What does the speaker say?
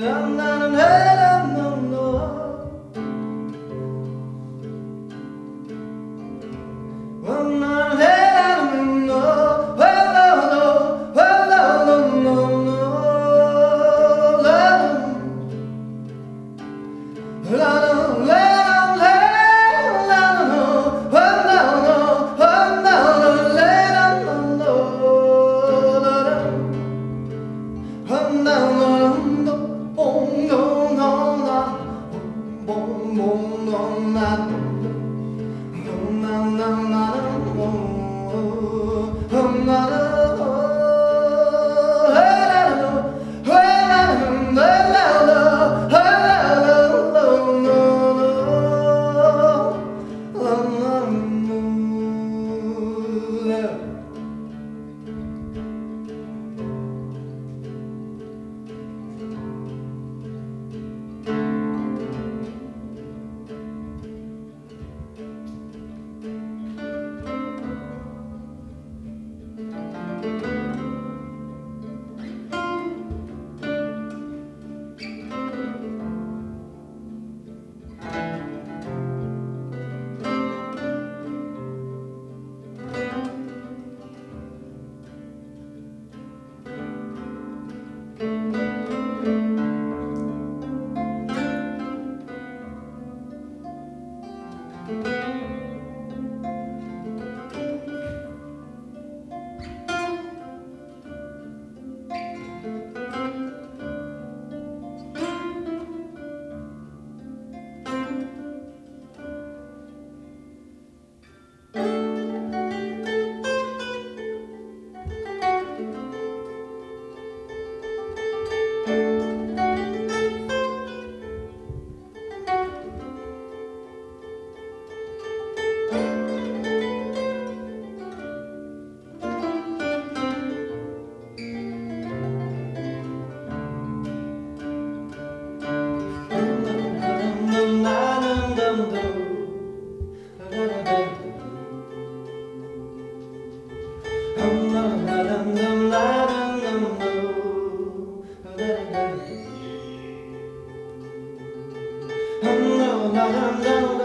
na na na na na na na na Oh no, no, no, no.